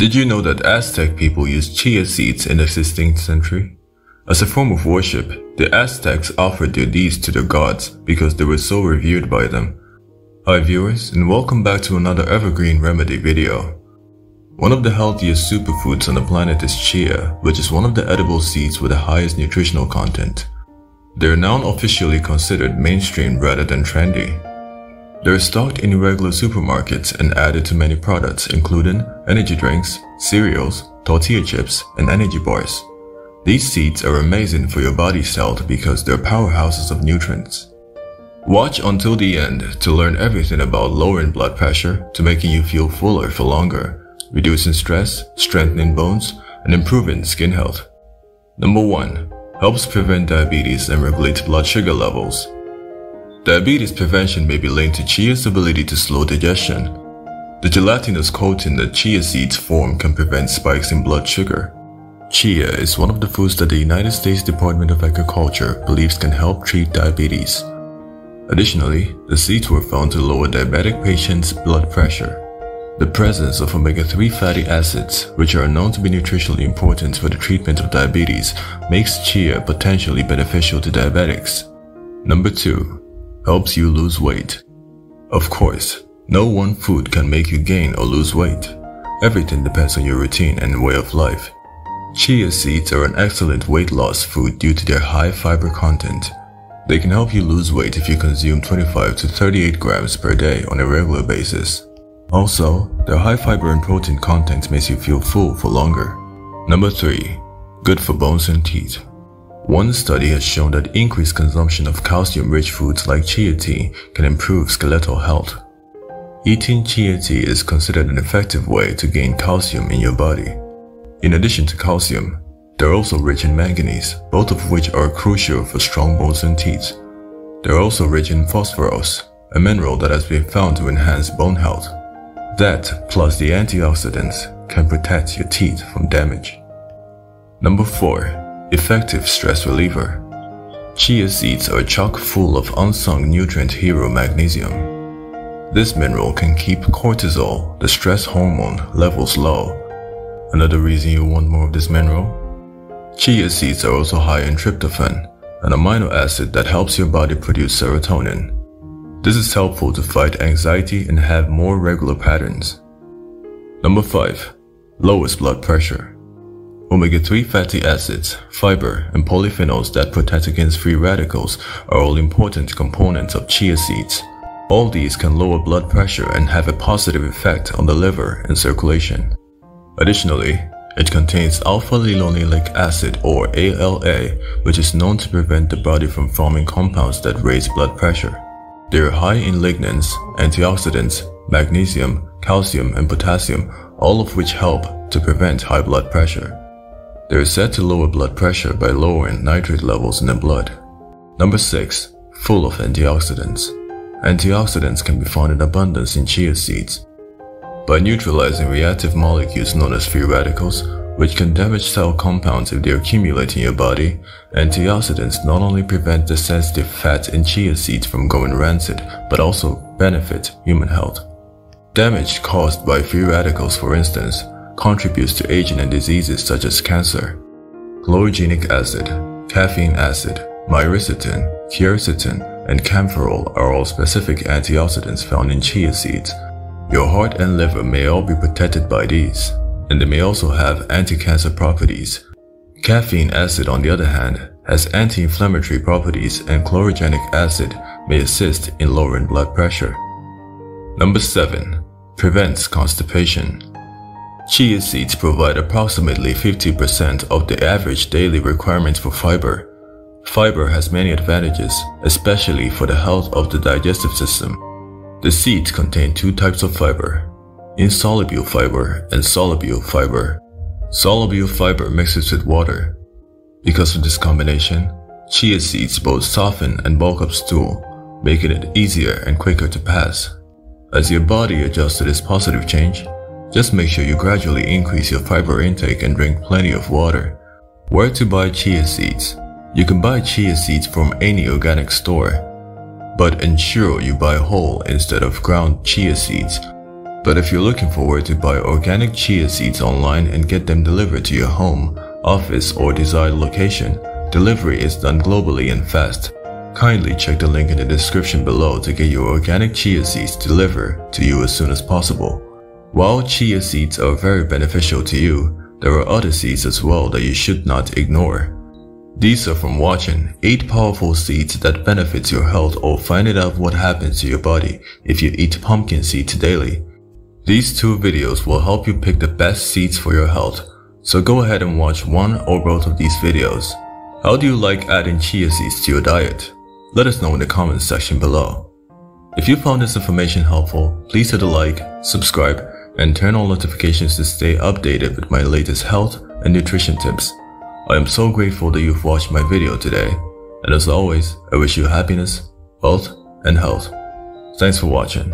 Did you know that Aztec people used chia seeds in the 16th century? As a form of worship, the Aztecs offered their deeds to their gods because they were so revered by them. Hi viewers and welcome back to another evergreen remedy video. One of the healthiest superfoods on the planet is chia, which is one of the edible seeds with the highest nutritional content. They are now officially considered mainstream rather than trendy. They are stocked in regular supermarkets and added to many products including energy drinks, cereals, tortilla chips, and energy bars. These seeds are amazing for your body's health because they're powerhouses of nutrients. Watch until the end to learn everything about lowering blood pressure to making you feel fuller for longer, reducing stress, strengthening bones, and improving skin health. Number 1. Helps prevent diabetes and regulates blood sugar levels. Diabetes prevention may be linked to chia's ability to slow digestion. The gelatinous coating that chia seeds form can prevent spikes in blood sugar. Chia is one of the foods that the United States Department of Agriculture believes can help treat diabetes. Additionally, the seeds were found to lower diabetic patients' blood pressure. The presence of omega-3 fatty acids, which are known to be nutritionally important for the treatment of diabetes, makes chia potentially beneficial to diabetics. Number 2 helps you lose weight. Of course, no one food can make you gain or lose weight. Everything depends on your routine and way of life. Chia seeds are an excellent weight loss food due to their high fiber content. They can help you lose weight if you consume 25 to 38 grams per day on a regular basis. Also, their high fiber and protein content makes you feel full for longer. Number 3. Good for bones and teeth. One study has shown that increased consumption of calcium-rich foods like chia tea can improve skeletal health. Eating chia tea is considered an effective way to gain calcium in your body. In addition to calcium, they're also rich in manganese, both of which are crucial for strong bones and teeth. They're also rich in phosphorus, a mineral that has been found to enhance bone health. That, plus the antioxidants, can protect your teeth from damage. Number 4 effective stress reliever. Chia seeds are chock full of unsung nutrient hero magnesium. This mineral can keep cortisol, the stress hormone, levels low. Another reason you want more of this mineral? Chia seeds are also high in tryptophan, an amino acid that helps your body produce serotonin. This is helpful to fight anxiety and have more regular patterns. Number 5. Lowest blood pressure. Omega-3 fatty acids, fiber, and polyphenols that protect against free radicals are all important components of chia seeds. All these can lower blood pressure and have a positive effect on the liver and circulation. Additionally, it contains alpha-linolenic acid or ALA, which is known to prevent the body from forming compounds that raise blood pressure. They are high in lignans, antioxidants, magnesium, calcium, and potassium, all of which help to prevent high blood pressure. They are said to lower blood pressure by lowering nitrate levels in the blood. Number 6. Full of antioxidants. Antioxidants can be found in abundance in chia seeds. By neutralizing reactive molecules known as free radicals, which can damage cell compounds if they accumulate in your body, antioxidants not only prevent the sensitive fat in chia seeds from going rancid, but also benefit human health. Damage caused by free radicals, for instance, contributes to aging and diseases such as cancer. Chlorogenic acid, caffeic acid, myricetin, quercetin, and kaempferol are all specific antioxidants found in chia seeds. Your heart and liver may all be protected by these, and they may also have anti-cancer properties. Caffeic acid, on the other hand, has anti-inflammatory properties and chlorogenic acid may assist in lowering blood pressure. Number 7. Prevents constipation. Chia seeds provide approximately 50% of the average daily requirements for fiber. Fiber has many advantages, especially for the health of the digestive system. The seeds contain two types of fiber, insoluble fiber and soluble fiber. Soluble fiber mixes with water. Because of this combination, chia seeds both soften and bulk up stool, making it easier and quicker to pass. As your body adjusts to this positive change, just make sure you gradually increase your fiber intake and drink plenty of water. Where to buy chia seeds? You can buy chia seeds from any organic store, but ensure you buy whole instead of ground chia seeds. But if you're looking for where to buy organic chia seeds online and get them delivered to your home, office, or desired location, delivery is done globally and fast. Kindly check the link in the description below to get your organic chia seeds delivered to you as soon as possible. While chia seeds are very beneficial to you, there are other seeds as well that you should not ignore. These are from watching 8 powerful seeds that benefits your health or finding out what happens to your body if you eat pumpkin seeds daily. These two videos will help you pick the best seeds for your health, so go ahead and watch one or both of these videos. How do you like adding chia seeds to your diet? Let us know in the comments section below. If you found this information helpful, please hit a like, subscribe, and turn on notifications to stay updated with my latest health and nutrition tips. I am so grateful that you've watched my video today, and as always, I wish you happiness, wealth, and health. Thanks for watching.